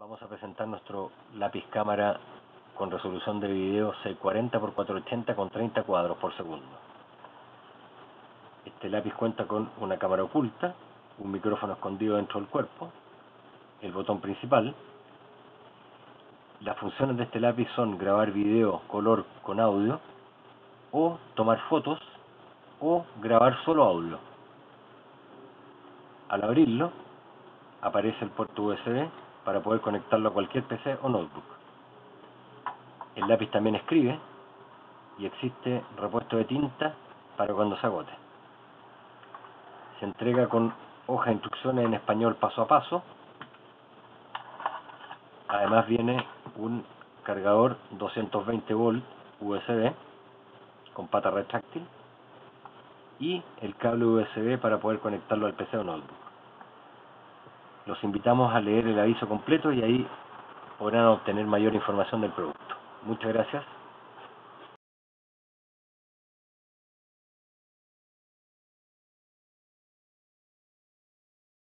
Vamos a presentar nuestro lápiz cámara con resolución de video 640 x 480 con 30 cuadros por segundo. Este lápiz cuenta con una cámara oculta, un micrófono escondido dentro del cuerpo, el botón principal. Las funciones de este lápiz son grabar video color con audio o tomar fotos o grabar solo audio. Al abrirlo aparece el puerto USB para poder conectarlo a cualquier PC o notebook. El lápiz también escribe y existe repuesto de tinta para cuando se agote. Se entrega con hoja de instrucciones en español paso a paso. Además viene un cargador 220 volt USB con pata retráctil y el cable USB para poder conectarlo al PC o notebook. Los invitamos a leer el aviso completo y ahí podrán obtener mayor información del producto. Muchas gracias.